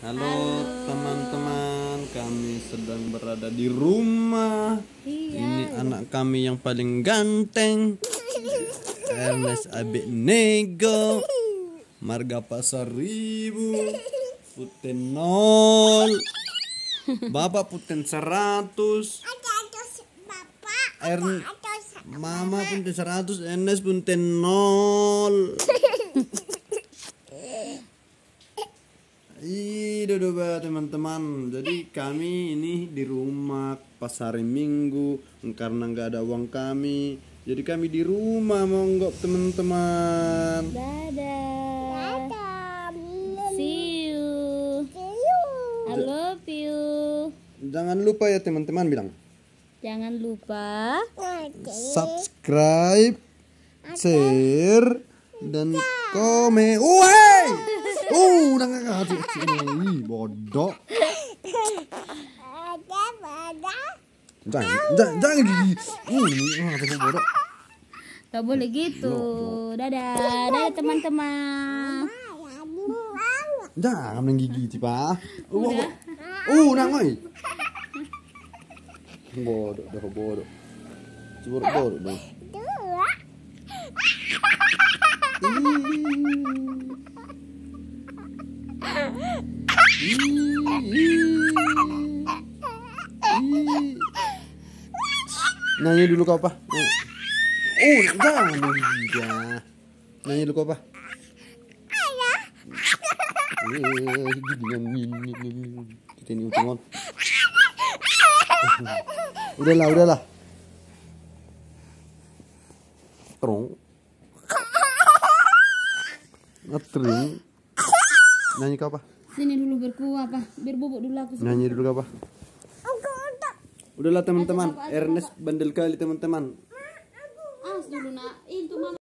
Halo teman-teman, kami sedang berada di rumah. Iya. Ini anak kami yang paling ganteng. Ernest Abednego. Marga Pasar Ribu. Puten nol. Bapak Puten seratus. Ern Mama Puten seratus. Ernest Puten nol. Iya coba teman-teman. Jadi kami ini di rumah pas hari Minggu karena nggak ada uang kami. Jadi kami di rumah monggok teman-teman. Dadah. See you. I love you. Jangan lupa ya teman-teman bilang Jangan lupa subscribe, share, dan komen. Woi, uh udah nggak ngerti ini bodoh. Jangan, jangan, jangan gigi. Uh, nggak bodoh. Gak boleh gitu. Dadah. Dadah teman-teman. Jangan menggigit pak. Uh, uh, nang oi. Bodoh, dah bodoh. Cibur bodoh Nyanyi dulu kau apa? Oh, jangan menggigit ya. Nyanyi dulu kau apa? Kita ini utungan. udahlah, udahlah. Terong. Ngetring. Nyanyi ke apa? Sini dulu berkuah apa? Biar bubuk dulu aku. Nyanyi dulu apa? Udahlah teman-teman. Ernest bandel kali teman-teman. Awas dulu nak. Itu mama.